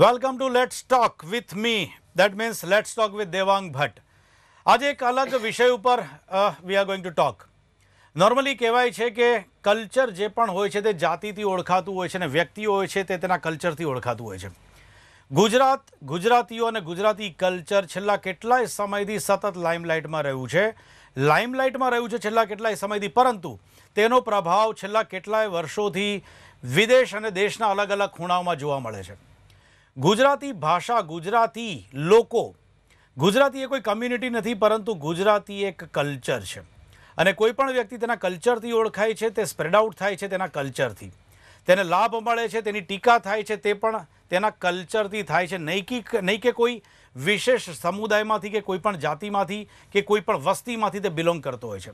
Welcome to let's talk with me that means let's talk with Devang Bhatt આજે એક અલગ વિષય ઉપર we are going to talk normally કહેવાય છે કે કલ્ચર જે પણ હોય છે તે જાતિથી ઓળખાતું હોય છે અને વ્યક્તિઓ હોય છે તે તેના કલ્ચરથી ઓળખાતું હોય છે. ગુજરાત, ગુજરાતીઓ અને ગુજરાતી કલ્ચર છેલ્લા કેટલાય સમયથી સતત લાઇમલાઇટમાં રહ્યું છે. લાઇમલાઇટમાં રહ્યું છે છેલ્લા કેટલાય સમયથી, પરંતુ તેનો પ્રભાવ છેલ્લા કેટલાય વર્ષોથી વિદેશ અને દેશના અલગ અલગ ખૂણાઓમાં જોવા મળે છે. ગુજરાતી ભાષા, ગુજરાતી લોકો. ગુજરાતી એ કોઈ કમ્યુનિટી નથી, પરંતુ ગુજરાતી એક કલ્ચર છે. અને કોઈ પણ વ્યક્તિ તેના કલ્ચરથી ઓળખાય છે, તે સ્પ્રેડ આઉટ થાય છે તેના કલ્ચરથી તેને લાભ મળે છે, તેની ટીકા થાય છે, તે પણ તેના કલ્ચરથી થાય છે. નહીં નહીં કે કોઈ વિશેષ સમુદાયમાંથી કે કોઈ પણ જાતિમાંથી કે કોઈ પણ વસ્તીમાંથી તે બિલોંગ કરતો હોય છે.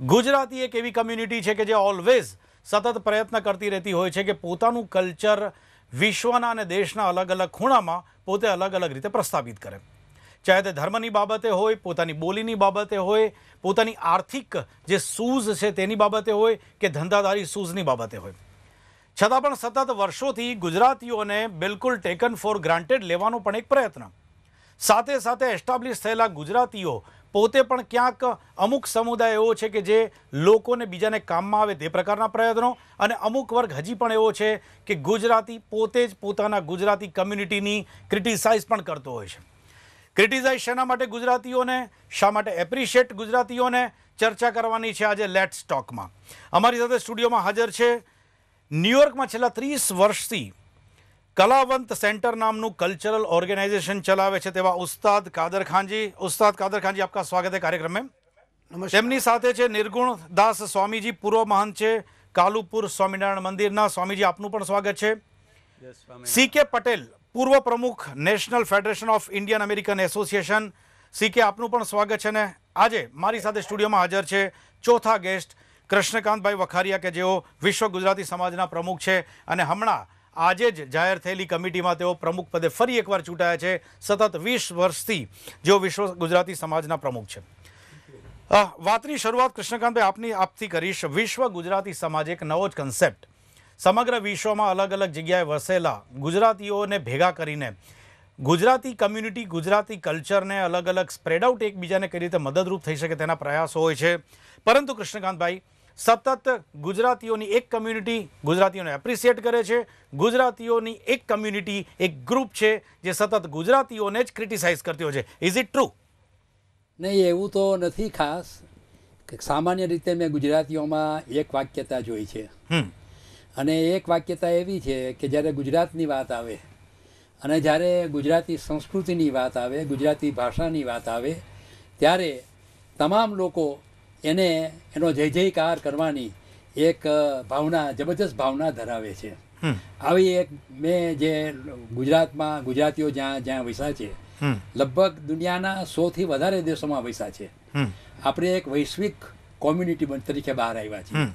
ગુજરાતી એક એવી કમ્યુનિટી છે કે જે ઓલવેઝ સતત પ્રયત્ન કરતી રહેતી હોય છે કે પોતાનું કલ્ચર વિશ્વના અને દેશના અલગ અલગ ખૂણામાં પોતે અલગ અલગ રીતે પ્રસ્થાપિત કરે. ચાહે તે ધર્મની બાબતે હોય, પોતાની બોલીની બાબતે હોય, પોતાની આર્થિક જે સૂઝ છે તેની બાબતે હોય કે ધંધાદારી સૂઝની બાબતે હોય. છતાં પણ સતત વર્ષોથી ગુજરાતીઓને બિલકુલ ટેકન ફોર ગ્રાન્ટેડ લેવાનો પણ એક પ્રયત્ન. સાથે સાથે એસ્ટાબ્લિશ થયેલા ગુજરાતીઓ પોતે પણ ક્યાંક અમુક સમુદાય એવો છે કે જે લોકોને બીજાને કામમાં આવે તે પ્રકારના પ્રયત્નો. અને અમુક વર્ગ હજી પણ એવો છે કે ગુજરાતી પોતે જ પોતાના ગુજરાતી કમ્યુનિટીની ક્રિટિસાઇઝ પણ કરતો હોય છે. ક્રિટિસાઇઝ શેના માટે ગુજરાતીઓને? શા માટે એપ્રિશિએટ ગુજરાતીઓને ચર્ચા કરવાની છે આજે લેટ્સ ટોકમાં અમારી સાથે સ્ટુડિયોમાં હાજર છે ન્યુયોર્કમાં છેલ્લા ત્રીસ વર્ષથી કલાવંત સેન્ટર નામનું કલ્ચરલ ઓર્ગેનાઇઝેશન ચલાવે છે તેવા ઉસ્તાદ કાદરખાનજી ઉસ્તાદ કાદરખાનજી આપકા સ્વાગત હે કાર્યક્રમ તેમની સાથે છે નિર્ગુણ દાસ સ્વામીજી પૂર્વ મહંત છે કાલુપુર સ્વામિનારાયણ મંદિરના સ્વામીજી આપનું પણ સ્વાગત છે. સી કે પટેલ પૂર્વ પ્રમુખ national federation of Indian American association. C K આપનું પણ સ્વાગત છે ને આજે મારી સાથે સ્ટુડિયોમાં હાજર છે ચોથા ગેસ્ટ કૃષ્ણકાંતભાઈ વખારિયા કે જેઓ વિશ્વ ગુજરાતી સમાજના પ્રમુખ છે. અને હમણાં આજે જ જાહેર થયેલી કમિટીમાં તેઓ પ્રમુખ પદે ફરી એકવાર ચૂંટાયા છે. સતત વીસ વર્ષથી જેઓ વિશ્વ ગુજરાતી સમાજના પ્રમુખ છે. વાતની શરૂઆત કૃષ્ણકાંતભાઈ આપની આપથી કરીશ. વિશ્વ ગુજરાતી સમાજ એક નવો જ કન્સેપ્ટ સમગ્ર વિશ્વમાં અલગ અલગ જગ્યાએ વસેલા ગુજરાતીઓને ભેગા કરીને ગુજરાતી કમ્યુનિટી ગુજરાતી કલ્ચરને અલગ અલગ સ્પ્રેડ આઉટ એકબીજાને કઈ રીતે મદદરૂપ થઈ શકે તેના પ્રયાસો હોય છે. પરંતુ કૃષ્ણકાંતભાઈ સતત ગુજરાતીઓની એક કમ્યુનિટી ગુજરાતીઓને એપ્રિસિએટ કરે છે. ગુજરાતીઓની એક કમ્યુનિટી એક ગ્રુપ છે જે સતત ગુજરાતીઓને જ ક્રિટિસાઇઝ કરતી હોય છે. ઇઝ ઇટ ટ્રુ નહીં એવું તો નથી ખાસ. કે સામાન્ય રીતે મેં ગુજરાતીઓમાં એક વાક્યતા જોઈ છે. અને એક વાક્યતા એવી છે કે જ્યારે ગુજરાતની વાત આવે અને જ્યારે ગુજરાતી સંસ્કૃતિની વાત આવે ગુજરાતી ભાષાની વાત આવે ત્યારે તમામ લોકો એને એનો જય જયકાર કરવાની એક ભાવના જબરજસ્ત ભાવના ધરાવે છે. આવી એક મેં જે ગુજરાતમાં ગુજરાતીઓ જ્યાં જ્યાં વૈસા છે લગભગ દુનિયાના સોથી વધારે દેશોમાં વૈસા છે. આપણે એક વૈશ્વિક કોમ્યુનિટી તરીકે બહાર આવ્યા છીએ.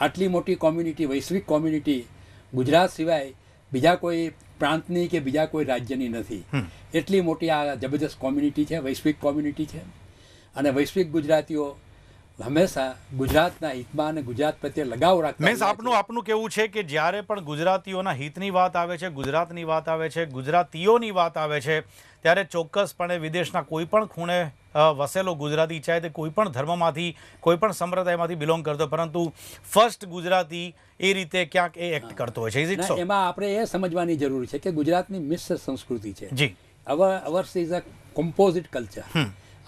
આટલી મોટી કોમ્યુનિટી વૈશ્વિક કોમ્યુનિટી ગુજરાત સિવાય બીજા કોઈ પ્રાંતની કે બીજા કોઈ રાજ્યની નથી. એટલી મોટી આ જબરજસ્ત કોમ્યુનિટી છે વૈશ્વિક કોમ્યુનિટી છે. અને વૈશ્વિક ગુજરાતીઓ હંમેશા ગુજરાતના હિતમાં અને ગુજરાત પ્રત્યે લગાવ રાખતા મેં આપનું આપનું કેવું છે કે જ્યારે પણ ગુજરાતીઓના હિતની વાત આવે છે ગુજરાતની વાત આવે છે ગુજરાતીઓની વાત આવે છે ત્યારે ચોક્કસપણે વિદેશના કોઈ પણ ખૂણે વસેલો ગુજરાતી ચાહે તે કોઈ પણ ધર્મમાંથી કોઈ પણ સંપ્રદાયમાંથી બિલોંગ કરતો પરંતુ ફર્સ્ટ ગુજરાતી એ રીતે ક્યાંક એ એક્ટ કરતો હોય છે. ઇઝ ઇટ સો એમાં આપણે એ સમજવાની જરૂર છે કે ગુજરાતની મિશ્ર સંસ્કૃતિ છે. જી. Our ours is a composite culture.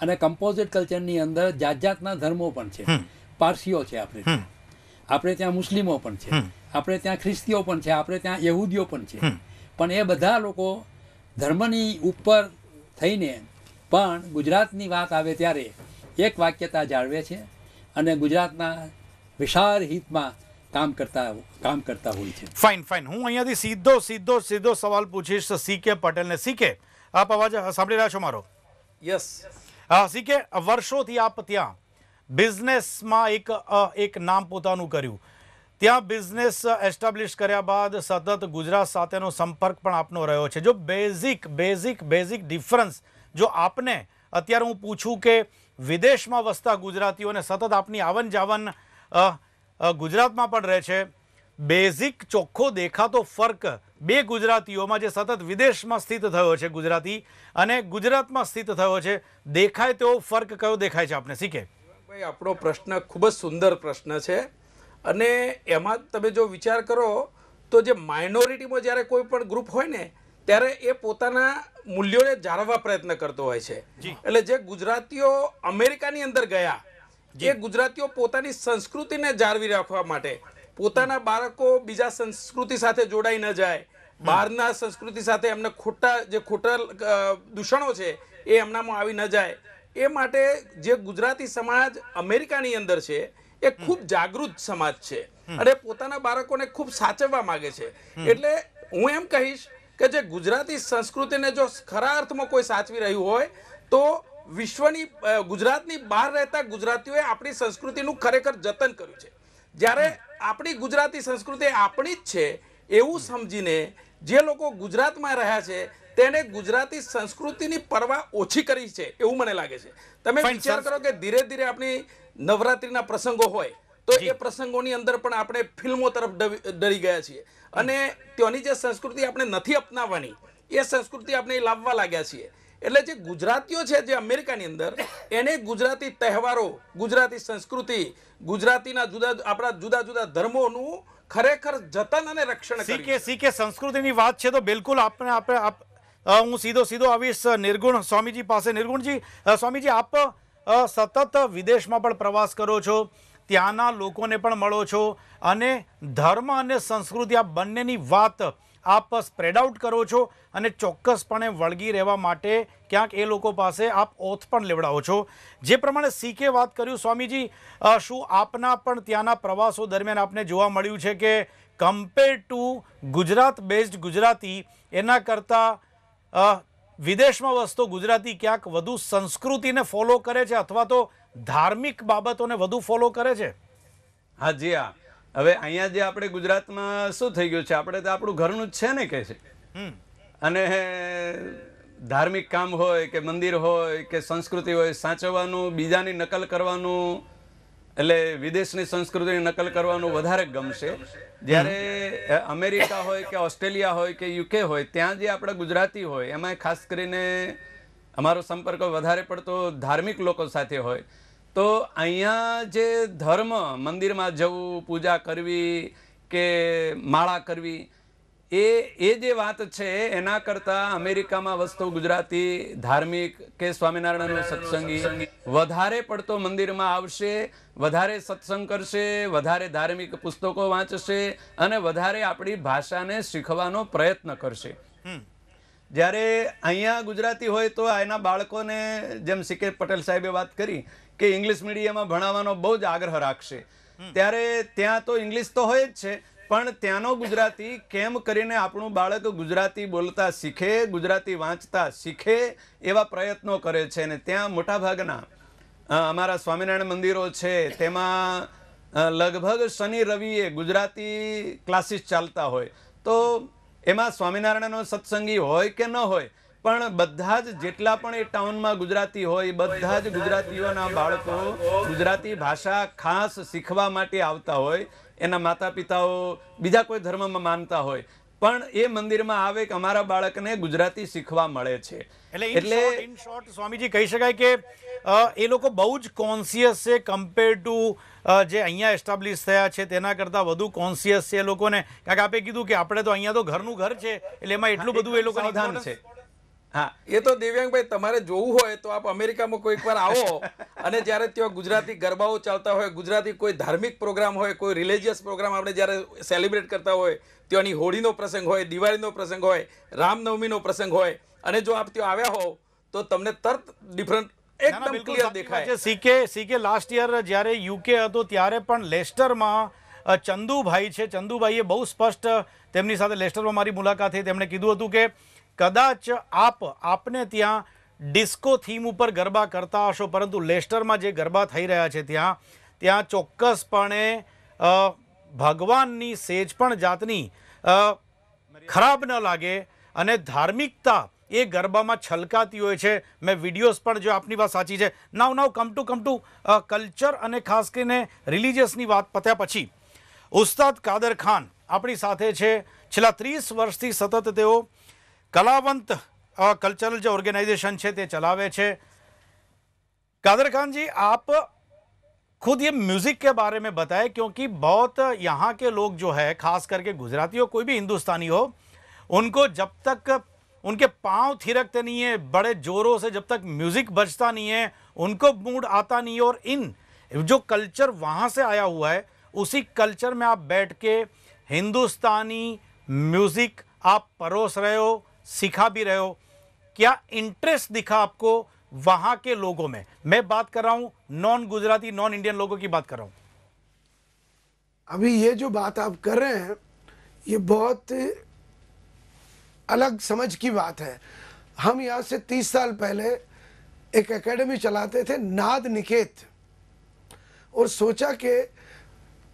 અને કમ્પોઝિટ કલ્ચરની અંદર જાત જાતના ધર્મો પણ છે. પારસીઓ છે આપણે. આપણે ત્યાં મુસ્લિમો પણ છે. આપણે ત્યાં ખ્રિસ્તીઓ પણ છે. આપણે ત્યાં યહૂદીઓ પણ છે. પણ એ બધા લોકો ધર્મની ઉપર થઈને પણ ગુજરાતની વાત આવે ત્યારે એક વાક્યતા જાળવે છે અને ગુજરાતના વિશાળ હિતમાં કામ કરતા કામ કરતા હોય છે. ફાઇન ફાઇન હું અહીંયાથી સીધો સીધો સીધો સવાલ પૂછીશ સી કે પટેલને. સી કે આપ અવાજ સાંભળી રહ્યા છો મારો? યસ સી કે વર્ષોથી આપ ત્યાં બિઝનેસમાં એક એક નામ પોતાનું કર્યું. ત્યાં બિઝનેસ એસ્ટાબ્લિશ કર્યા બાદ સતત ગુજરાત સાથેનો સંપર્ક પણ આપનો રહ્યો છે. જો બેઝિક બેઝિક બેઝિક ડિફરન્સ જો આપને, અત્યારે હું પૂછું કે વિદેશમાં વસતા ગુજરાતીઓને સતત આપની આવન જાવન ગુજરાતમાં પણ રહે છે. બેઝિક ચોખ્ખો દેખાતો ફર્ક બે ગુજરાતીઓમાં જે સતત વિદેશમાં સ્થિત થયો છે ગુજરાતી અને ગુજરાતમાં સ્થિત થયો છે દેખાય તેવો ફર્ક કયો દેખાય છે આપને? શીખે. ભાઈ આપણો પ્રશ્ન ખૂબ જ સુંદર પ્રશ્ન છે અને એમાં તમે જો વિચાર કરો તો જે માઇનોરિટીમાં જ્યારે કોઈ પણ ગ્રુપ હોય ને ત્યારે એ પોતાના મૂલ્યોને જાળવવા પ્રયત્ન કરતો હોય છે. એટલે જે ગુજરાતીઓ અમેરિકાની અંદર ગયા જે. ગુજરાતીઓ પોતાની સંસ્કૃતિને જાળવી રાખવા માટે પોતાના બાળકો બીજા સંસ્કૃતિ સાથે જોડાઈ ન જાય બહારના સંસ્કૃતિ સાથે એમને ખોટા જે ખોટા દૂષણો છે એ એમનામાં આવી ન જાય. એ માટે જે ગુજરાતી સમાજ અમેરિકાની અંદર છે એ ખૂબ જાગૃત સમાજ છે. અને પોતાના બાળકોને ખૂબ સાચવવા માંગે છે. એટલે હું એમ કહીશ કે જે ગુજરાતી સંસ્કૃતિને જો ખરા અર્થમાં કોઈ સાચવી રહ્યું હોય તો વિશ્વની ગુજરાતની બહાર રહેતા ગુજરાતીઓએ આપણી સંસ્કૃતિનું ખરેખર જતન કર્યું છે. જ્યારે આપણી ગુજરાતી સંસ્કૃતિ આપણી જ છે એવું સમજીને જે લોકો ગુજરાતમાં રહ્યા છે તેને ગુજરાતી સંસ્કૃતિની પરવા ઓછી કરી છે એવું મને લાગે છે. તમે વિચાર કરો કે ધીરે ધીરે આપણી નવરાત્રિના પ્રસંગો હોય તો એ પ્રસંગોની અંદર પણ આપણે ફિલ્મો તરફ ડરી ગયા છીએ. અને ત્યાંની જે સંસ્કૃતિ આપણે નથી અપનાવવાની એ સંસ્કૃતિ આપણે લાવવા લાગ્યા છીએ. એટલે જે ગુજરાતીઓ છે જે અમેરિકાની અંદર એને ગુજરાતી તહેવારો ગુજરાતી સંસ્કૃતિ ગુજરાતીના જુદા આપણા જુદા જુદા ધર્મોનું ખરેખર જતન અને રક્ષણ સીકે સીકે સંસ્કૃતિની વાત છે તો બિલકુલ આપણે આપણે હું સીધો સીધો આવીશ નિર્ગુણ સ્વામીજી પાસે. નિર્ગુણજી સ્વામીજી આપ સતત વિદેશમાં પણ પ્રવાસ કરો છો ત્યાંના લોકોને પણ મળો છો અને ધર્મ અને સંસ્કૃતિ આ બંનેની વાત આપ સ્પ્રેડ આઉટ કરો છો અને ચોક્કસપણે વળગી રહેવા માટે ક્યાંક એ લોકો પાસે આપ ઓથ પણ લેવડાવો છો. જે પ્રમાણે સીકે વાત કર્યું, સ્વામીજી શું આપના પણ ત્યાંના પ્રવાસો દરમિયાન આપને જોવા મળ્યું છે કે compare to Gujarat based Gujarati, એના કરતાં વિદેશમાં વસતો ગુજરાતી ક્યાંક વધુ સંસ્કૃતિને ફોલો કરે છે અથવા તો ધાર્મિક બાબતોને વધુ ફોલો કરે છે? હા, જી હા. હવે અહીંયા જે આપણે ગુજરાતમાં શું થઈ ગયું છે? આપણે તો આપણું ઘરનું જ છે ને કે છે? અને ધાર્મિક કામ હોય કે મંદિર હોય કે સંસ્કૃતિ હોય સાચવવાનું બીજાની નકલ કરવાનું એટલે વિદેશની સંસ્કૃતિની નકલ કરવાનું વધારે ગમશે. જ્યારે અમેરિકા હોય કે ઓસ્ટ્રેલિયા હોય કે યુકે હોય ત્યાં જે આપણા ગુજરાતી હોય એમાં ખાસ કરીને અમારો સંપર્ક વધારે પડતો ધાર્મિક લોકો સાથે હોય. તો અહીંયા જે ધર્મ મંદિરમાં જવું પૂજા કરવી કે માળા કરવી એ એ જે વાત છે એના કરતાં અમેરિકામાં વસતો ગુજરાતી ધાર્મિક કે સ્વામિનારાયણનો સત્સંગી વધારે પડતો મંદિરમાં આવશે વધારે સત્સંગ કરશે વધારે ધાર્મિક પુસ્તકો વાંચશે અને વધારે આપણી ભાષાને શીખવાનો પ્રયત્ન કરશે. જ્યારે અહીંયા ગુજરાતી હોય તો એના બાળકોને જેમ સી પટેલ સાહેબે વાત કરી કે ઇંગ્લિશ મીડિયમમાં ભણાવવાનો બહુ જ આગ્રહ રાખશે. ત્યારે ત્યાં તો ઇંગ્લિશ તો હોય જ છે પણ ત્યાંનો ગુજરાતી કેમ કરીને આપણું બાળક ગુજરાતી બોલતા શીખે ગુજરાતી વાંચતા શીખે એવા પ્રયત્નો કરે છે અને ત્યાં મોટાભાગના અમારા સ્વામિનારાયણ મંદિરો છે તેમાં લગભગ શનિ રવિએ ગુજરાતી ક્લાસીસ ચાલતા હોય. તો એમાં સ્વામિનારાયણનો સત્સંગી હોય કે ન હોય પણ બધા જ જેટલા પણ એ ટાઉનમાં ગુજરાતી હોય બધા જ ગુજરાતીઓના બાળકો ગુજરાતી ભાષા ખાસ શીખવા માટે આવતા હોય એના માતા પિતાઓ બીજા કોઈ ધર્મમાં માનતા હોય. પણ એ મંદિરમાં આવે કે અમારા બાળકને ગુજરાતી શીખવા મળે છે. એટલે ઇન શોર્ટ સ્વામીજી કહી શકાય કે એ લોકો બહુ જ કોન્સિયસ છે કમ્પેર ટુ જે અહીંયા એસ્ટાબ્લિશ થયા છે તેના કરતાં વધુ કોન્સિયસ છે એ લોકોને. કારણ કે આપે કીધું કે આપણે તો અહીંયા તો ઘરનું ઘર છે એટલે એમાં એટલું બધું એ લોકોને સાવધાન છે. હા એ તો દિવ્યાંગભાઈ તમારે જોવું હોય તો આપ અમેરિકામાં કોઈક વાર આવો. અને જ્યારે ત્યાં ગુજરાતી ગરબાઓ ચાલતા હોય ગુજરાતી કોઈ ધાર્મિક પ્રોગ્રામ હોય કોઈ રિલિજિયસ પ્રોગ્રામ આપણે જ્યારે સેલિબ્રેટ કરતા હોય ત્યાંની હોળીનો પ્રસંગ હોય દિવાળીનો પ્રસંગ હોય રામનવમીનો પ્રસંગ હોય અને જો આપ ત્યાં આવ્યા હોવ તો તમને તરત ડિફરન્ટ એકદમ ક્લિયર દેખાય. સીકે સીકે લાસ્ટ યર જ્યારે યુકે હતો ત્યારે પણ લેસ્ટરમાં ચંદુભાઈ છે. ચંદુભાઈએ બહુ સ્પષ્ટ તેમની સાથે લેસ્ટરમાં મારી મુલાકાત થઈ. તેમણે કીધું હતું કે કદાચ આપ, આપને ત્યાં ડિસ્કો થીમ ઉપર ગરબા કરતા હશો, પરંતુ લેસ્ટરમાં જે ગરબા થઈ રહ્યા છે ત્યાં ત્યાં ચોક્કસપણે ભગવાનની સેજ પણ જાતની ખરાબ ન લાગે અને ધાર્મિકતા એ ગરબામાં છલકાતી હોય છે. મેં વિડીયોઝ પણ, જો આપની વાત સાચી છે, now now come to come to culture અને ખાસ કરીને રિલિજિયસની વાત પત્યા પછી. ઉસ્તાદ કાદર ખાન આપણી સાથે છે. છેલ્લા ત્રીસ વર્ષથી સતત તેઓ કલાવંત અ, કલ્ચરલ જે ઓર્ગેનાઇઝેશન છે તે ચલાવે છે कादर खान जी आप खुद ये म्यूजिक के बारे में बताएं क्योंकि बहुत यहाँ के लोग जो है खास करके गुजराती हो कोई भी हिंदुस्तानी हो उनको जब तक उनके पांव थिरकते नहीं है बड़े जोरों से जब तक म्यूजिक बजता नहीं है उनको मूड आता नहीं है और इन जो कल्चर वहाँ से आया हुआ है उसी कल्चर में आप बैठ के हिंदुस्तानी म्यूजिक आप परोस रहे हो सिखा भी रहे हो, क्या इंटरेस्ट दिखा आपको वहाँ के लोगों में? मैं बात कर रहा हूँ नॉन गुजराती नॉन इंडियन लोगों की बात कर रहा हूँ। अभी ये जो बात आप कर रहे हैं, ये बहुत अलग समझ की बात है। हम यहाँ से तीस साल पहले एक एकेडमी चलाते थे, नाद निकेत। और सोचा कि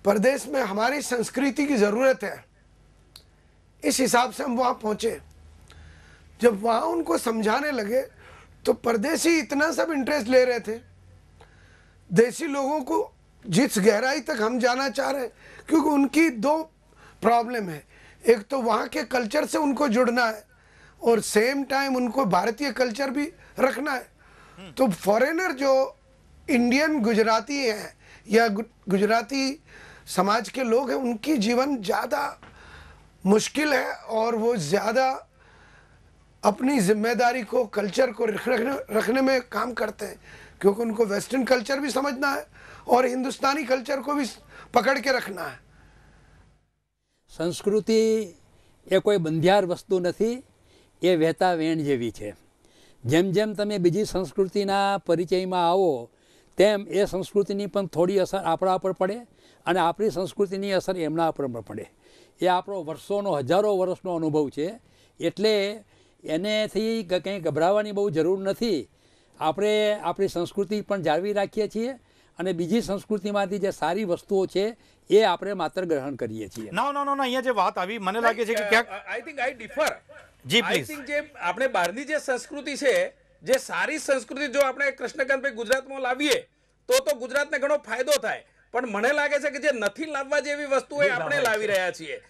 प्रदेश में हमारी संस्कृति की ज़रूरत है। इस हिसाब से हम वहाँ पहुँचे। जब वहाँ उनको समझाने लगे तो परदेसी इतना सब इंटरेस्ट ले रहे थे। देसी लोगों को जिस गहराई तक हम जाना चाह रहे हैं क्योंकि उनकी दो प्रॉब्लम है। एक तो वहाँ के कल्चर से उनको जुड़ना है और सेम टाइम उनको भारतीय कल्चर भी रखना है। तो फॉरेनर जो इंडियन गुजराती हैं या गुजराती समाज के लोग हैं उनकी जीवन ज़्यादा मुश्किल है और वो ज़्यादा अपनी जिम्मेदारी को कल्चर को रख- रखने रखने में काम करते हैं क्योंकि उनको वेस्टर्न कल्चर भी समझना है और हिंदुस्तानी कल्चर को भी पकड़ के रखना है સંસ્કૃતિ એ કોઈ બંધિયાર વસ્તુ નથી એ વહેતા વેણ જેવી છે જેમ જેમ તમે બીજી સંસ્કૃતિના પરિચયમાં આવો તેમ એ સંસ્કૃતિની પણ થોડી અસર આપણા ઉપર પડે અને આપણી સંસ્કૃતિની અસર એમના ઉપર પણ પડે એ આપણો વર્ષોનો હજારો વર્ષનો અનુભવ છે એટલે એનેથી કંઈ ગભરાવાની બહુ જરૂર નથી. આપણે આપણી સંસ્કૃતિ પણ જાળવી રાખીએ છીએ અને બીજી સંસ્કૃતિમાંથી જે સારી વસ્તુઓ છે એ આપણે માત્ર ગ્રહણ કરીએ છીએ. ના ના ના અહીંયા જે વાત આવી મને લાગે છે કે ક્યાંક આઈ થિંક આઈ ડિફર જી, આઈ થિંક જે આપણે બહારની જે સંસ્કૃતિ છે જે સારી સંસ્કૃતિ જો આપણે કૃષ્ણકાંતભાઈ ગુજરાતમાં લાવીએ તો તો ગુજરાતને ઘણો ફાયદો થાય. પણ મને લાગે છે કે જે નથી લાવવા જેવી વસ્તુ એ આપણે લાવી રહ્યા છીએ.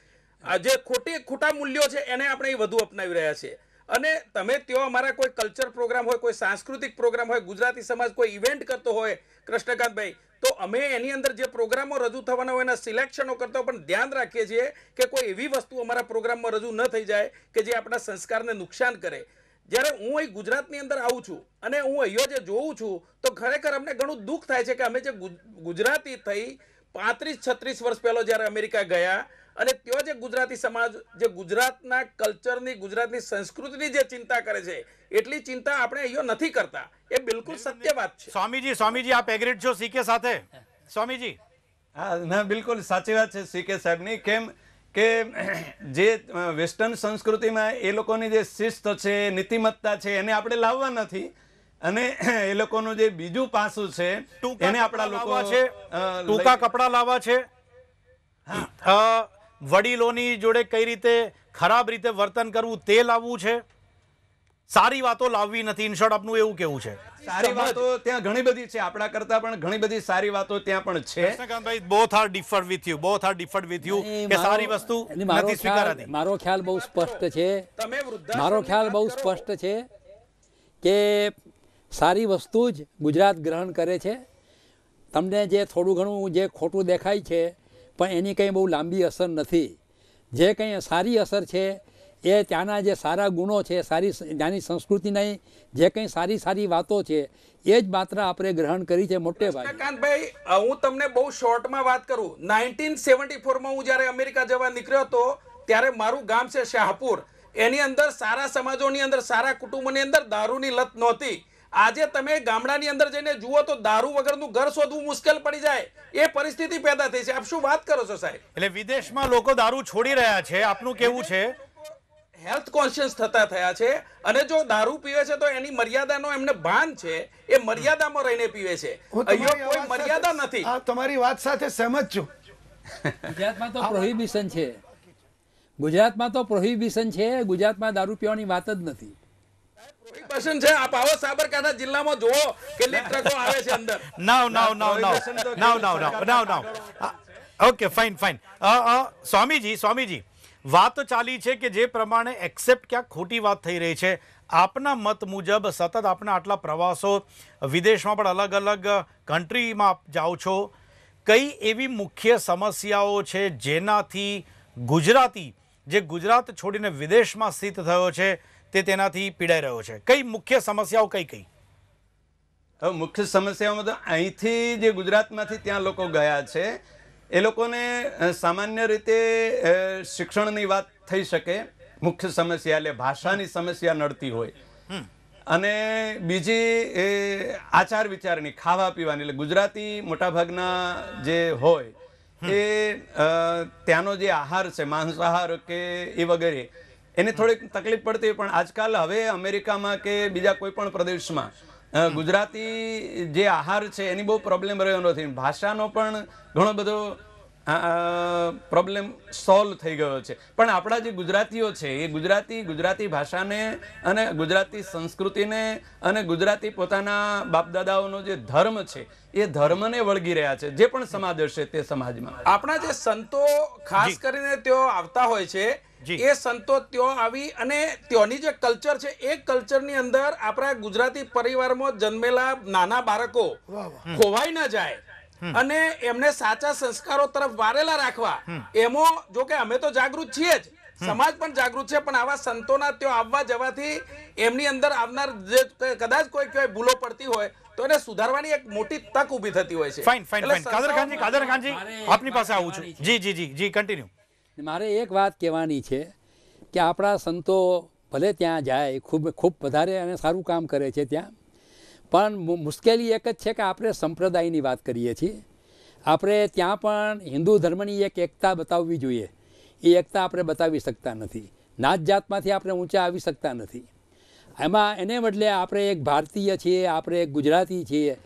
આ જે ખોટી ખોટા મૂલ્યો છે એને આપણે વધુ અપનાવી રહ્યા છીએ. અને તમે તેઓ અમારા કોઈ કલ્ચર પ્રોગ્રામ હોય, કોઈ સાંસ્કૃતિક પ્રોગ્રામ હોય, ગુજરાતી સમાજ કોઈ ઇવેન્ટ કરતો હોય, કૃષ્ણકાંતભાઈ, તો અમે એની અંદર જે પ્રોગ્રામો રજૂ થવાના હોય, એના સિલેક્શનો કરતા પણ ધ્યાન રાખીએ છીએ કે કોઈ એવી વસ્તુ અમારા પ્રોગ્રામમાં રજૂ ન થઈ જાય કે જે આપણા સંસ્કારને નુકસાન કરે. જ્યારે હું અહીં ગુજરાતની અંદર આવું છું અને હું અહીંયા જે જોઉં છું, તો ખરેખર અમને ઘણું દુઃખ થાય છે કે અમે જે ગુજ- ગુજરાતી થઈ પાંત્રીસ છત્રીસ વર્ષ પહેલો જ્યારે અમેરિકા ગયા અને તેઓ જે ગુજરાતી સમાજ જે ગુજરાતના કલ્ચરની ગુજરાતની સંસ્કૃતિની જે ચિંતા કરે છે એટલી ચિંતા આપણે અહીંયા નથી કરતા. એ બિલકુલ સત્ય વાત છે. સ્વામીજી સ્વામીજી આપ એગ્રીડ છો સીકે સાથે? સ્વામીજી. હા ના બિલકુલ સાચી વાત છે સીકે સાહેબની. કેમ કે જે વેસ્ટર્ન સંસ્કૃતિમાં એ લોકોની જે શિસ્ત છે નીતિમત્તા છે એને આપણે લાવવા નથી. અને એ લોકોનું જે બીજું પાસું છે ટૂંકા એને આપણા લોકો છે. ટૂંકા કપડાં લાવવા છે. અ, વડીલોની જોડે કઈ રીતે ખરાબ રીતે વર્તન કરવું તે લાવવું છે? સારી વાતો લાવવી નથી. ઇનશોર્ટ આપનું એવું કેવું છે? સારી વાતો ત્યાં ઘણી બધી છે. આપણા કરતા પણ ઘણી બધી સારી વાતો ત્યાં પણ છે. Krishnakantbhai both are differ with you both are differ with you કે સારી વસ્તુ નથી સ્વીકારાતી. મારો ખ્યાલ બહુ સ્પષ્ટ છે. તમે મારો ખ્યાલ બહુ સ્પષ્ટ છે કે સારી વસ્તુ જ ગુજરાત ગ્રહણ કરે છે. તમને જે થોડું ઘણું જે ખોટું દેખાય છે પણ એની કંઈ બહુ લાંબી અસર નથી. જે કંઈ સારી અસર છે, એ ત્યાંના જે સારા ગુણો છે, સારી ત્યાંની ત્યાંની સંસ્કૃતિની જે કંઈ સારી સારી વાતો છે, એ જ માત્ર આપણે ગ્રહણ કરી છે મોટે ભાઈ હું તમને બહુ શોર્ટમાં વાત કરું. નાઇન્ટીન સેવન્ટી ફોરમાં હું જ્યારે અમેરિકા જવા નીકળ્યો હતો, ત્યારે મારું ગામ છે શાહપુર. એની અંદર સારા સમાજોની અંદર, સારા કુટુંબોની અંદર દારૂની લત નહોતી. આજે તમે ગામડાની અંદર જઈને જુઓ તો દારૂ વગરનું ઘર શોધવું મુશ્કેલ પડી જાય. એ પરિસ્થિતિ પેદા થઈ છે. આપ શું વાત કરો છો સાહેબ? એટલે વિદેશમાં લોકો દારૂ છોડી રહ્યા છે. આપનું કેવું છે? હેલ્થ કોન્શિયસ થતા થયા છે અને જો દારૂ પીવે છે તો એની મર્યાદાનો એમને ભાન છે. એ મર્યાદામાં રહીને પીવે છે. અહીંયા કોઈ મર્યાદા નથી. તમારી વાત સાથે સહમત છું. ગુજરાતમાં તો પ્રોહિબિશન છે. ગુજરાતમાં તો પ્રોહિબિશન છે. ગુજરાતમાં દારૂ પીવાની વાત જ નથી. પ્રોહિબિશન છે આપ આવો સાબરકાંઠા જિલ્લામાં જુઓ કેટલી ટ્રકો આવે છે અંદર. Now now now now. Now now now now now. Okay fine fine. Swamiji Swamiji વાત ચાલી છે કે જે પ્રમાણે એક્સેપ્ટ ક્યાંક ખોટી વાત થઈ રહી છે. આપના મત મુજબ સતત આપના આટલા પ્રવાસો વિદેશમાં પણ અલગ અલગ કન્ટ્રીમાં આપ જાઓ છો. કઈ એવી મુખ્ય સમસ્યાઓ છે જેનાથી ગુજરાતી જે ગુજરાત છોડીને વિદેશમાં સ્થિત થયો છે તે તેનાથી પીડાઈ રહ્યો છે. કઈ મુખ્ય સમસ્યાઓ કઈ કઈ? હવે મુખ્ય સમસ્યાઓમાં તો અહીંથી જે ગુજરાતમાંથી ત્યાં લોકો ગયા છે એ લોકોને સામાન્ય રીતે શિક્ષણની વાત થઈ શકે. મુખ્ય સમસ્યા એટલે ભાષાની સમસ્યા નડતી હોય. અને બીજી એ આચાર વિચારની ખાવા પીવાની એટલે ગુજરાતી મોટાભાગના જે હોય એ ત્યાંનો જે આહાર છે માંસાહાર કે એ વગેરે એને થોડીક તકલીફ પડતી પણ આજકાલ હવે અમેરિકામાં કે બીજા કોઈ પણ પ્રદેશમાં ગુજરાતી જે આહાર છે, એની બહુ પ્રોબ્લેમ રહ્યો નથી. ભાષાનો પણ ઘણો બધો પ્રોબ્લેમ સોલ્વ થઈ ગયો છે. પણ આપણા જે ગુજરાતીઓ છે એ ગુજરાતી ગુજરાતી ભાષાને અને ગુજરાતી સંસ્કૃતિને અને ગુજરાતી પોતાના બાપદાદાઓનો જે ધર્મ છે એ ધર્મને વળગી રહ્યા છે. જે પણ સમાજ હશે તે સમાજમાં. આપણા જે સંતો ખાસ કરીને તેઓ આવતા હોય છે એ સંતો ત્યાં આવી અને ત્યાંની જે કલ્ચર છે એ કલ્ચરની અંદર આપણા ગુજરાતી પરિવારમાં જન્મેલા નાના બાળકો ખોવાઈ ન જાય. અને એમને સાચા સંસ્કારો તરફ વારેલા રાખવા. એમાં જો કે અમે તો જાગૃત છીએ જ. સમાજ પણ જાગૃત છે પણ આવા સંતોના ત્યાં આવવા જવાથી એમની અંદર આવનાર જે કદાચ કોઈ કોઈ ભૂલો પડતી હોય તો એને સુધારવાની એક મોટી તક ઊભી થતી હોય છે. Fine fine fine Kadar Khanji Kadar Khanji આપની પાસે આવું છું. જી જી જી જી કન્ટિન્યુ મારે એક વાત કહેવાની છે કે આપણા સંતો ભલે ત્યાં જાય ખૂબ ખૂબ વધારે અને સારું કામ કરે છે ત્યાં પણ મુશ્કેલી એક જ છે કે આપણે સંપ્રદાયની વાત કરીએ છીએ. આપણે ત્યાં પણ હિન્દુ ધર્મની એક એકતા બતાવવી જોઈએ. એ એકતા આપણે બતાવી શકતા નથી. નાત જાતમાંથી આપણે ઊંચા આવી શકતા નથી. એમાં એને બદલે આપણે એક ભારતીય છીએ આપણે એક ગુજરાતી છીએ.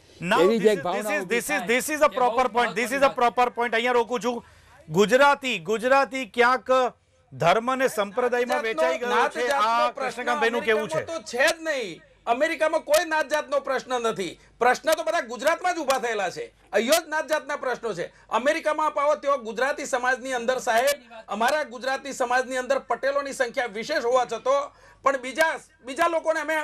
એવી જ એક ભાવના this is this is a proper point this is a proper proper point. This is a મહત્વની વાત. proper point. અહીંયા રોકું છું. ગુજરાતી ગુજરાતી ક્યાંક ધર્મ અને સંપ્રદાયમાં વેચાઈ ગયો છે. આ કૃષ્ણકાંતભાઈનું કેવું છે? તો છે જ નહીં. અમેરિકામાં કોઈ નાત જાતનો પ્રશ્ન નથી પ્રશ્ન તો બધા ગુજરાતમાં જ ઊભા થયેલા છે અહીંયા જ નાત જાતના પ્રશ્નો છે અમેરિકામાં પાવો તેઓ ગુજરાતી સમાજની અંદર સાહેબ અમારા ગુજરાતી સમાજની અંદર પટેલોની સંખ્યા વિશેષ હોવા છતાં પણ બીજા બીજા લોકોને અમે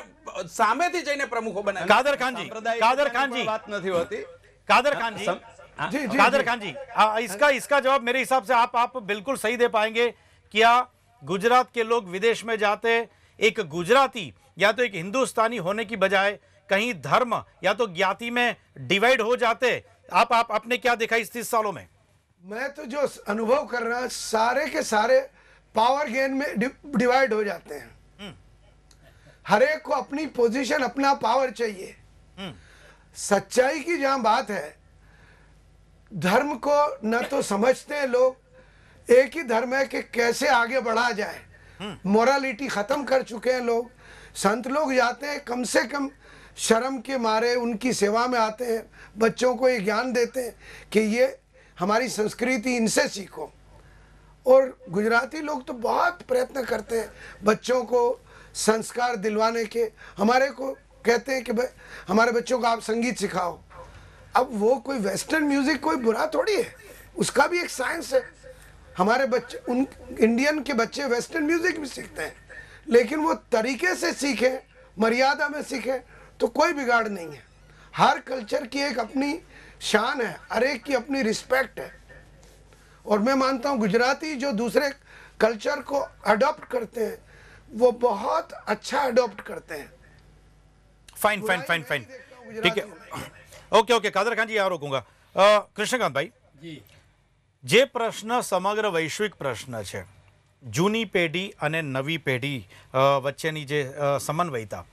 સામેથી જઈને પ્રમુખો બનાવ્યા કાદર ખાનજી સાંપ્રદાયિક કાદર પણ ખાનજી વાત નથી હોતી कादर खान जी सम- हाँ, जी, जी, कादर जी। खान जी आ, इसका इसका जवाब मेरे हिसाब से आप आप बिल्कुल सही दे पाएंगे क्या गुजरात के लोग विदेश में जाते एक गुजराती या तो एक हिंदुस्तानी होने की बजाय कहीं धर्म या तो ज्ञाति में डिवाइड हो जाते। आप आप आपने क्या देखा इस तीस सालों में? मैं तो जो अनुभव कर रहा सारे के सारे पावर गेन में डिवाइड हो जाते हैं। हर एक को अपनी पोजीशन अपना पावर चाहिए। सच्चाई की जहाँ बात है धर्म को न तो समझते हैं लोग एक ही धर्म है कि कैसे आगे बढ़ा जाए। मोरालिटी खत्म कर चुके हैं लोग। संत लोग जाते हैं, कम से कम शर्म के मारे उनकी सेवा में आते हैं, बच्चों को ये ज्ञान देते हैं कि ये हमारी संस्कृति इनसे सीखो। और गुजराती लोग तो बहुत प्रयत्न करते हैं बच्चों को संस्कार दिलवाने के। हमारे को कहते हैं कि भाई, हमारे बच्चों को आप संगीत सिखाओ। अब वो कोई वेस्टर्न म्यूज़िक कोई बुरा थोड़ी है, उसका भी एक साइंस है। हमारे बच्चे, उन, इंडियन के बच्चे वेस्टर्न म्यूज़िक भी सीखते हैं। लेकिन वो तरीके से सीखे मर्यादा में सीखे तो कोई बिगाड़ नहीं है हर कल्चर की एक अपनी शान है हर एक की अपनी रिस्पेक्ट है और मैं मानता हूँ गुजराती जो दूसरे कल्चर को अडॉप्ट करते हैं वो बहुत अच्छा अडॉप्ट करते हैं फाइन फाइन फाइन फाइन ठीक है ओके ओके कादर खान जी यहाँ रोकूंगा अ, कृष्णकांत भाई જી જે પ્રશ્ન સમગ્ર વૈશ્વિક પ્રશ્ન છે જૂની પેઢી અને નવી પેઢી વચ્ચેની જે સમન્વયતા.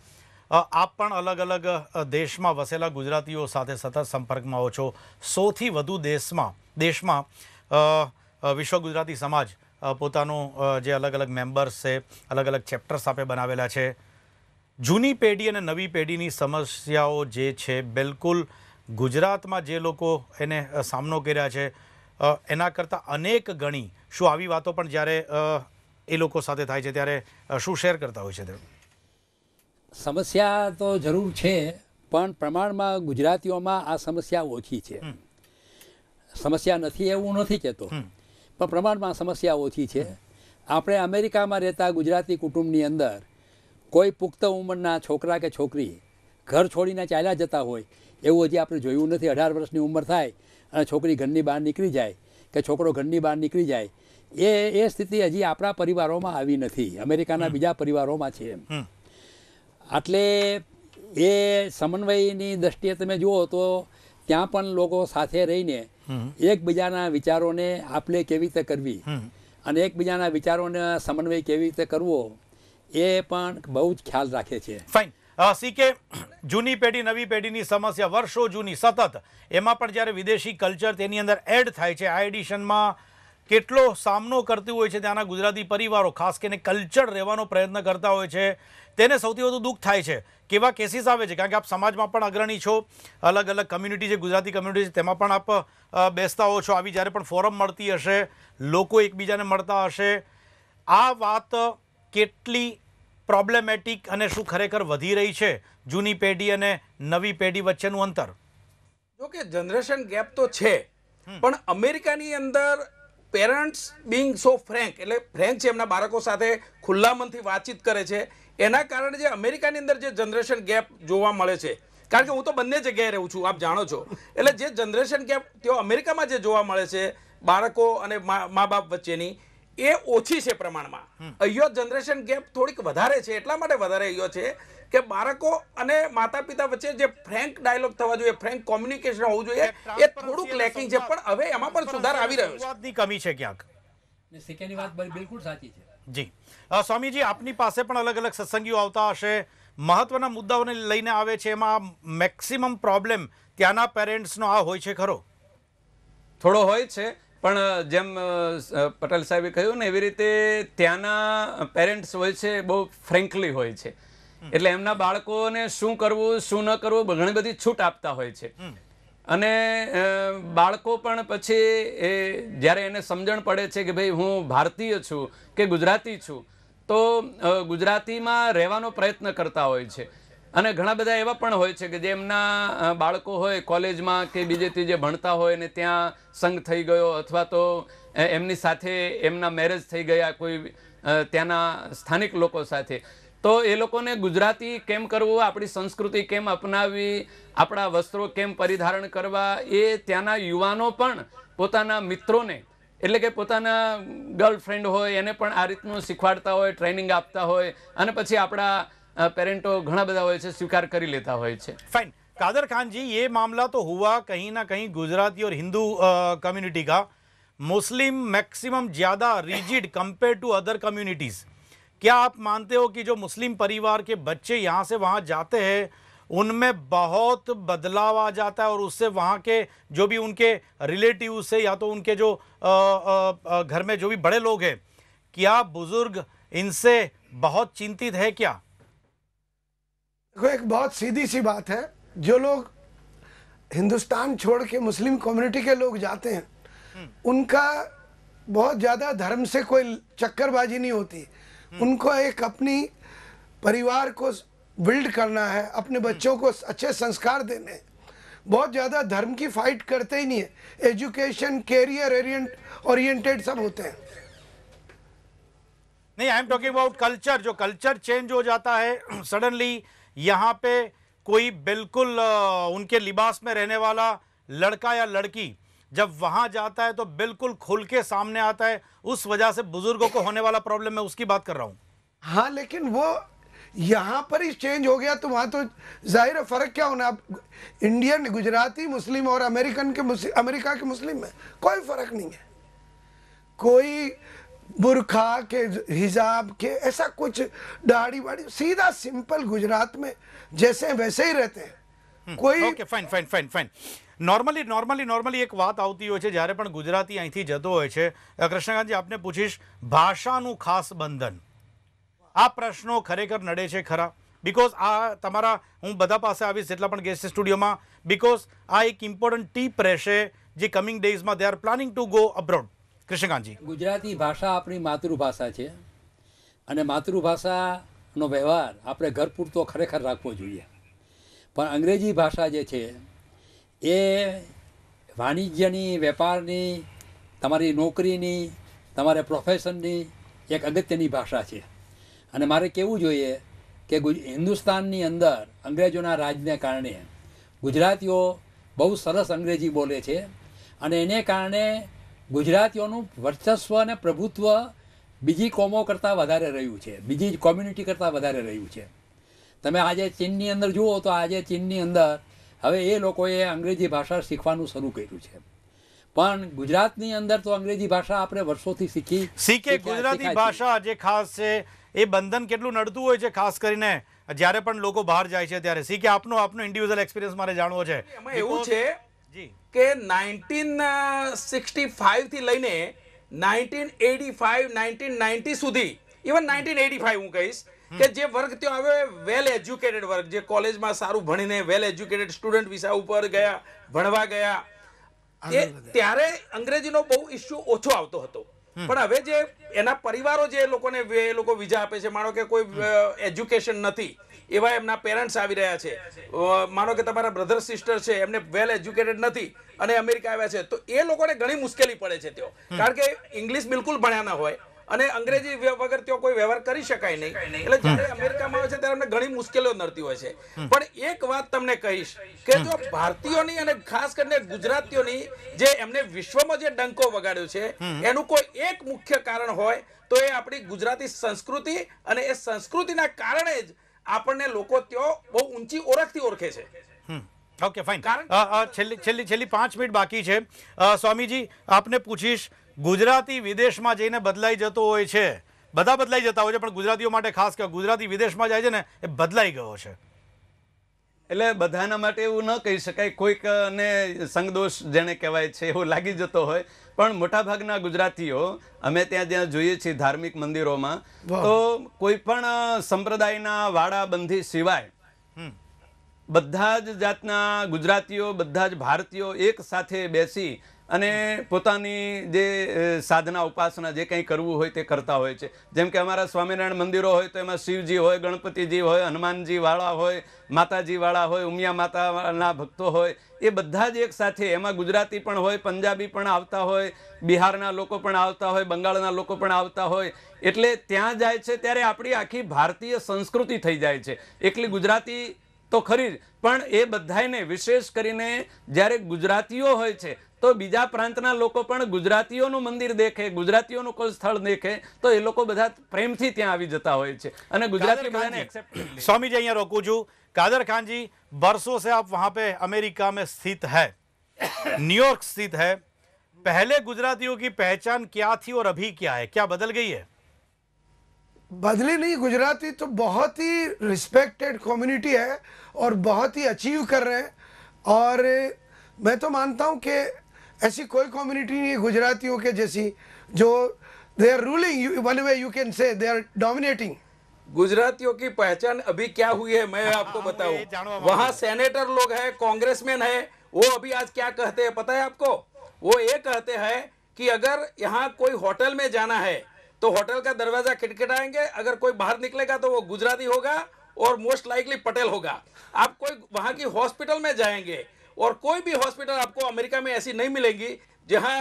આપ પણ અલગ અલગ દેશમાં વસેલા ગુજરાતીઓ સાથે સતત સંપર્કમાં હો છો. સૌથી વધુ દેશમાં દેશમાં વિશ્વ ગુજરાતી સમાજ પોતાનું જે અલગ અલગ મેમ્બર્સ છે, અલગ અલગ ચેપ્ટર્સ આપે બનાવેલા છે. જૂની પેઢી અને નવી પેઢીની સમસ્યાઓ જે છે, બિલકુલ ગુજરાતમાં જે લોકો એને સામનો કર્યા છે એના કરતાં અનેક ગણી શું આવી વાતો પણ જ્યારે એ લોકો સાથે થાય છે ત્યારે શું શેર કરતા હોય છે તે? સમસ્યા તો જરૂર છે પણ પ્રમાણમાં ગુજરાતીઓમાં આ સમસ્યા ઓછી છે. સમસ્યા નથી એવું નથી કહેતો પણ પ્રમાણમાં સમસ્યા ઓછી છે. આપણે અમેરિકામાં રહેતા ગુજરાતી કુટુંબની અંદર કોઈ પુખ્ત ઉંમરના છોકરા કે છોકરી ઘર છોડીને ચાલ્યા જતા હોય એવું હજી આપણે જોયું નથી. અઢાર વર્ષની ઉંમર થાય અને છોકરી ઘરની બહાર નીકળી જાય કે છોકરો ઘરની બહાર નીકળી જાય એ એ સ્થિતિ હજી આપણા પરિવારોમાં આવી નથી. અમેરિકાના બીજા પરિવારોમાં છે એમ. એટલે એ સમન્વયની દ્રષ્ટિએ તમે જુઓ તો ત્યાં પણ લોકો સાથે રહીને એકબીજાના વિચારોને આપલે કેવી રીતે કરવી અને એકબીજાના વિચારોને સમન્વય કેવી રીતે કરવો એ પણ બહુ જ ખ્યાલ રાખે છે. ફાઇન સીકે જૂની પેઢી, નવી પેઢીની સમસ્યા, વર્ષો જૂની, સતત. એમાં પણ જ્યારે વિદેશી કલ્ચર તેની અંદર એડ થાય છે, આ એડિશનમાં કેટલો સામનો કરતી હોય છે ત્યાંના ગુજરાતી પરિવારો, ખાસ કરીને કલ્ચર રહેવાનો પ્રયત્ન કરતા હોય છે, તેને સૌથી વધુ દુઃખ થાય છે. કેવા કેસીસ આવે છે? કારણ કે આપ સમાજમાં પણ અગ્રણી છો, અલગ અલગ કમ્યુનિટી છે, ગુજરાતી કમ્યુનિટી છે, તેમાં પણ આપ બેસતા હો છો. આવી જ્યારે પણ ફોરમ મળતી હશે, લોકો એકબીજાને મળતા હશે. આ વાત કેટલી પ્રોબ્લેમેટિક અને શું ખરેખર વધી રહી છે? જૂની પેઢી અને નવી પેઢી વચ્ચેનું અંતર. જો કે જનરેશન ગેપ તો છે, પણ અમેરિકાની અંદર પેરેન્ટ્સ બિંગ સો ફ્રેન્ક, એટલે ફ્રેન્ક છે એમના બાળકો સાથે ખુલ્લા મનથી વાતચીત કરે છે. એના કારણે જે અમેરિકાની અંદર જે જનરેશન ગેપ જોવા મળે છે, કારણ કે હું તો બંને જગ્યાએ રહું છું, આપ જાણો છો. એટલે જે જનરેશન ગેપ તેઓ અમેરિકામાં જે જોવા મળે છે, બાળકો અને મા બાપ વચ્ચેની એ ઓછી છે પ્રમાણમાં. અહીંયા જનરેશન ગેપ થોડીક વધારે છે એટલા માટે વધારે અહીંયા છે કે બાળકો અને માતા પિતા વચ્ચે જે ફ્રેન્ક ડાયલોગ થવા જોઈએ ફ્રેન્ક કોમ્યુનિકેશન હોવું જોઈએ એ થોડુંક લેકિંગ છે પણ હવે એમાં પણ સુધાર આવી રહ્યો છે. કમી છે ક્યાંક? સિક્કાની વાત બિલકુલ સાચી છે. જી. સ્વામીજી આપની પાસે પણ અલગ અલગ સત્સંગીઓ આવતા હશે. મહત્વના મુદ્દાઓને લઈને આવે છે એમાં મેક્સિમમ પ્રોબ્લેમ ત્યાંના પેરેન્ટ્સનો આ હોય છે ખરો? થોડો હોય છે. પણ જેમ પટેલ સાહેબે કહ્યું ને એવી રીતે ત્યાંના પેરેન્ટ્સ હોય છે બહુ ફ્રેન્કલી હોય છે. એટલે એમના બાળકોને શું કરવું શું ન કરવું ઘણી બધી છૂટ આપતા હોય છે. અને બાળકો પણ પછી એ જ્યારે એને સમજણ પડે છે કે ભાઈ હું ભારતીય છું કે ગુજરાતી છું તો ગુજરાતીમાં રહેવાનો પ્રયત્ન કરતા હોય છે. અને ઘણા બધા એવા પણ હોય છે કે જે એમના બાળકો હોય કોલેજમાં કે બીજે ત્રીજે ભણતા હોય ને ત્યાં સંગ થઈ ગયો અથવા તો એમની સાથે એમના મેરેજ થઈ ગયા કોઈ ત્યાંના સ્થાનિક લોકો સાથે. તો એ લોકોને ગુજરાતી કેમ કરવું, આપણી સંસ્કૃતિ કેમ અપનાવવી, આપણા વસ્ત્રો કેમ પરિધારણ કરવા, એ ત્યાંના યુવાનો પણ પોતાના મિત્રોને, એટલે કે પોતાના ગર્લફ્રેન્ડ હોય એને પણ આ રીતનું શીખવાડતા હોય, ટ્રેનિંગ આપતા હોય અને પછી આપણા પેરેન્ટો ઘણા બધા હોય છે સ્વીકાર કરી લેતા હોય છે फाइन कादर खान जी ये मामला तो हुआ कहीं ना कहीं गुजराती और हिंदू कम्युनिटी का मुस्लिम मैक्सिमम ज़्यादा rigid compare to other communities क्या आप मानते हो कि जो मुस्लिम परिवार के बच्चे यहाँ से वहाँ जाते हैं उनमें बहुत बदलाव आ जाता है और उससे वहाँ के जो भी उनके रिलेटिव से या तो उनके जो अ, अ, अ, घर में जो भी बड़े लोग हैं क्या बुजुर्ग इनसे बहुत चिंतित है क्या देखो एक बहुत सीधी सी बात है। जो लोग हिंदुस्तान छोड़ के मुस्लिम कम्युनिटी के लोग जाते हैं उनका बहुत ज़्यादा धर्म से कोई चक्करबाजी नहीं होती। उनको एक अपनी परिवार को बिल्ड करना है अपने बच्चों को अच्छे संस्कार देने। हैं। बहुत ज़्यादा धर्म की फाइट करते ही नहीं है। एजुकेशन कैरियर ओरिएंटेड सब होते हैं। नहीं I am talking about culture जो कल्चर चेंज हो जाता है सडनली यहाँ पे कोई बिल्कुल उनके लिबास में रहने वाला लड़का या लड़की जब वहाँ जाता है तो बिल्कुल खुल के सामने आता है। उस वजह से बुज़ुर्गों को होने वाला प्रॉब्लम मैं उसकी बात कर रहा हूँ। हाँ लेकिन वो यहाँ पर ही चेंज हो गया तो वहाँ तो ज़ाहिर है फ़र्क क्या होना। इंडियन गुजराती, मुस्लिम और अमेरिकन के मुस्लिम अमेरिका के मुस्लिम में कोई फ़र्क नहीं है। कोई बुरखा के हिजाब के ऐसा कुछ दाढ़ी वाड़ी सीधा सिंपल गुजरात में जैसे हैं वैसे ही रहते हैं कोई okay fine fine fine fine normally normally normally એક વાત આવતી હોય છે જ્યારે પણ ગુજરાતી અહીંથી જતો હોય છે અ, કૃષ્ણકાંતજી આપને પૂછીશ ભાષાનું ખાસ બંધન આ પ્રશ્નો ખરેખર નડે છે ખરા બિકોઝ આ તમારા હું બધા પાસે આવીશ જેટલા પણ ગેસ્ટ સ્ટુડિયોમાં બિકોઝ આ એક ઇમ્પોર્ટન્ટ ટીપ રહેશે જે coming ડેઝમાં they are planning to go abroad Krishnakantji Gujarati ભાષા આપણી માતૃભાષા છે અને માતૃભાષાનો વ્યવહાર આપણે ઘર પૂરતો ખરેખર રાખવો જોઈએ. પણ અંગ્રેજી ભાષા જે છે એ વાણિજ્યની, વેપારની, તમારી નોકરીની, તમારે પ્રોફેશનની એક અગત્યની ભાષા છે. અને મારે કહેવું જોઈએ કે હિન્દુસ્તાનની અંદર અંગ્રેજોના રાજને કારણે ગુજરાતીઓ બહુ સરસ અંગ્રેજી બોલે છે અને એને કારણે ગુજરાતીઓનું વર્ચસ્વ અને પ્રભુત્વ બીજી કોમો કરતાં વધારે રહ્યું છે. બીજી કોમ્યુનિટી કરતાં વધારે રહ્યું છે. તમે આજે ચીનની અંદર જુઓ તો આજે ચીનની અંદર હવે એ લોકોએ અંગ્રેજી ભાષા શીખવાનું શરૂ કર્યું છે. પણ ગુજરાતની અંદર તો અંગ્રેજી ભાષા આપણે વર્ષોથી શીખી શીખે. ગુજરાતી ભાષા જે ખાસ છે એ બંધન કેટલું નડતું હોય છે ખાસ કરીને જ્યારે પણ લોકો બહાર જાય છે ત્યારે. શીખે. આપનો આપનો ઇન્ડિવિજ્યુઅલ એક્સપિરિયન્સ મારે જાણવો છે. એવું છે કે નાઇન્ટીન સિક્સટી થી લઈને nineteen eighty five nineteen ninety સુધી ઇવન નાઇન્ટીન એટી ફાઇવ હું કહીશ કે જે વર્ગ ત્યાં આવ્યો વેલ એજ્યુકેટેડ વર્ગ જે કોલેજમાં સારું ભણીને વેલ એજ્યુકેટેડ સ્ટુડન્ટ વિસા ઉપર ગયા ભણવા ગયા એ ત્યારે અંગ્રેજીનો બહુ ઇસ્યુ ઓછો આવતો હતો. પણ હવે જે એના પરિવારો જે લોકોને એ લોકો વિઝા આપે છે માનો કે કોઈ એજ્યુકેશન નથી એવા એમના પેરેન્ટ્સ આવી રહ્યા છે. માનો કે તમારા બ્રધર સિસ્ટર છે એમને વેલ એજ્યુકેટેડ નથી અને અમેરિકા આવ્યા છે તો એ લોકોને ઘણી મુશ્કેલી પડે છે તેઓ કારણ કે ઇંગ્લિશ બિલકુલ ભણ્યા ના હોય. અને અંગ્રેજી વગર ત્યાં કોઈ વ્યવહાર કરી શકાય નહીં. એટલે જ્યારે અમેરિકામાં આવે છે ત્યારે અમને ઘણી મુશ્કેલીઓ નડતી હોય છે. પણ એક વાત તમને કહીશ કે જો ભારતીયોની અને ખાસ કરીને ગુજરાતીઓની જે એમને વિશ્વમાં જે ડંકો વગાડ્યો છે એનું કોઈ એક મુખ્ય કારણ હોય તો એ આપણી ગુજરાતી સંસ્કૃતિ અને એ સંસ્કૃતિના કારણે જ આપણને લોકો ત્યાં બહુ ઊંચી ઓળખથી ઓળખે છે. ઓકે ફાઇન છેલ્લી છેલ્લી છેલ્લી પાંચ મિનિટ બાકી છે. સ્વામીજી આપને પૂછીશ ગુજરાતી વિદેશમાં જઈને બદલાઈ જતો હોય છે. બધા બદલાઈ જતા હોય છે પણ ગુજરાતીઓ માટે ખાસ કે ગુજરાતી વિદેશમાં જાય છે ને એ બદલાઈ ગયો છે. એટલે બધાના માટે એવું ન કહી શકાય કોઈક ને સંગદોષ જેને કહેવાય છે એવું લાગી જતો હોય. પણ મોટાભાગના ગુજરાતીઓ અમે ત્યાં જ્યાં જોઈએ છીએ ધાર્મિક મંદિરોમાં તો કોઈ પણ સંપ્રદાયના વાડાબંધી સિવાય બધા જ જાતના ગુજરાતીઓ બધા જ ભારતીયો એક સાથે બેસી અને પોતાની જે સાધના, ઉપાસના જે કંઈ કરવું હોય તે કરતા હોય છે. જેમ કે અમારા સ્વામિનારાયણ મંદિરો હોય તો એમાં શિવજી હોય, ગણપતિજી હોય હનુમાનજીવાળા હોય માતાજીવાળા હોય, ઉમિયા માતાના ભક્તો હોય, એ બધા જ એક સાથે. એમાં ગુજરાતી પણ હોય, પંજાબી પણ આવતા હોય, બિહારના લોકો પણ આવતા હોય, બંગાળના લોકો પણ આવતા હોય. એટલે ત્યાં જાય છે ત્યારે આપણી આખી ભારતીય સંસ્કૃતિ થઈ જાય છે. એકલી ગુજરાતી તો ખરી જ, પણ એ બધાયને, વિશેષ કરીને જ્યારે ગુજરાતીઓ હોય છે તો બીજા પ્રાંતના લોકો પણ ગુજરાતીઓનું મંદિર દેખે ગુજરાતીઓનું કોઈ સ્થળ દેખે તો એ લોકો બધા પ્રેમથી ત્યાં આવી જતા હોય છે અને ગુજરાતી कादर બધાને खान accept जी, કરી લે. स्वामी जी यहाँ रोकू છું कादर खान जी बरसों से आप वहां पे अमेरिका में स्थित है न्यूयॉर्क स्थित है पहले गुजरातियों की पहचान क्या थी और अभी क्या है क्या बदल गई है बदली नहीं गुजराती तो बहुत ही रिस्पेक्टेड कम्युनिटी है और बहुत ही अचीव कर रहे हैं और मैं तो मानता हूँ कि ऐसी कोई कम्युनिटी नहीं है गुजरातियों के जैसी जो they are ruling one way you can say they are dominating गुजरातियों की पहचान अभी क्या हुई है मैं आपको हाँ, बताऊँ। वहाँ सेनेटर लोग हैं कांग्रेसमैन है वो अभी आज क्या कहते हैं पता है आपको? वो ये कहते हैं कि अगर यहाँ कोई होटल में जाना है तो होटल का दरवाज़ा खटखटाएँगे अगर कोई बाहर निकलेगा तो वो गुजराती होगा और मोस्ट लाइकली पटेल होगा। आप कोई वहाँ की हॉस्पिटल में जाएँगे और कोई भी हॉस्पिटल आपको अमेरिका में ऐसी नहीं मिलेगी जहां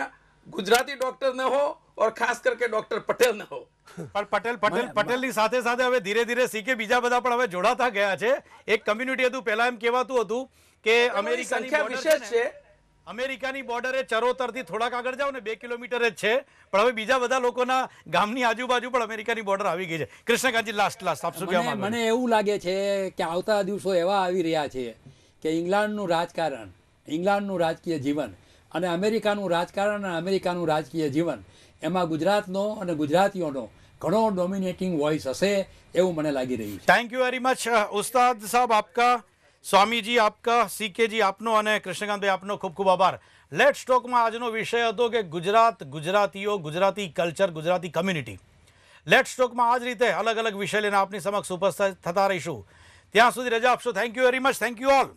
गुजराती डॉक्टर न हो और खास करके डॉक्टर पटेल न हो પણ પટેલ પટેલ પટેલની સાથે સાથે હવે ધીરે ધીરે સીકે બીજા બધા પણ હવે જોડાતા ગયા છે એક કમ્યુનિટી હતું પહેલા એમ કહેવાતું હતું કે અમેરિકાની સંખ્યા border વિશેષ છે ને, છે અમેરિકાની બોર્ડરે ચરોતરથી થોડાક આગળ જાઓ ને બે કિલોમીટર જ છે પણ હવે બીજા બધા લોકોના ગામની આજુબાજુ પણ અમેરિકાની બોર્ડર આવી ગઈ છે કૃષ્ણકાંતજી લાસ્ટ લાસ્ટ આપ શું કહેવા મને માંગો છો? મને એવું લાગે છે કે આવતા દિવસો એવા આવી રહ્યા છે કે ઇંગ્લેન્ડનું રાજકારણ, ઇંગ્લેન્ડનું રાજકીય જીવન અને અમેરિકાનું રાજકારણ અને અમેરિકાનું રાજકીય જીવન, એમાં ગુજરાતનો અને ગુજરાતીઓનો ઘણો ડોમિનેટિંગ વોઇસ હશે એવું મને લાગી રહ્યું છે. થેન્ક યુ વેરી મચ ઉસ્તાદ સાહેબ આપકા, સ્વામીજી આપકા, સીકેજી આપનો અને કૃષ્ણકાંતભાઈ આપનો ખૂબ ખૂબ આભાર. લેટ સ્ટોકમાં આજનો વિષય હતો કે ગુજરાત, ગુજરાતીઓ, ગુજરાતી કલ્ચર ગુજરાતી કમ્યુનિટી લેટ સ્ટોકમાં આ જ રીતે અલગ અલગ વિષય લઈને આપની સમક્ષ ઉપસ્થિત થતા રહીશું. ત્યાં સુધી રજા આપશો. Thank you very much thank you all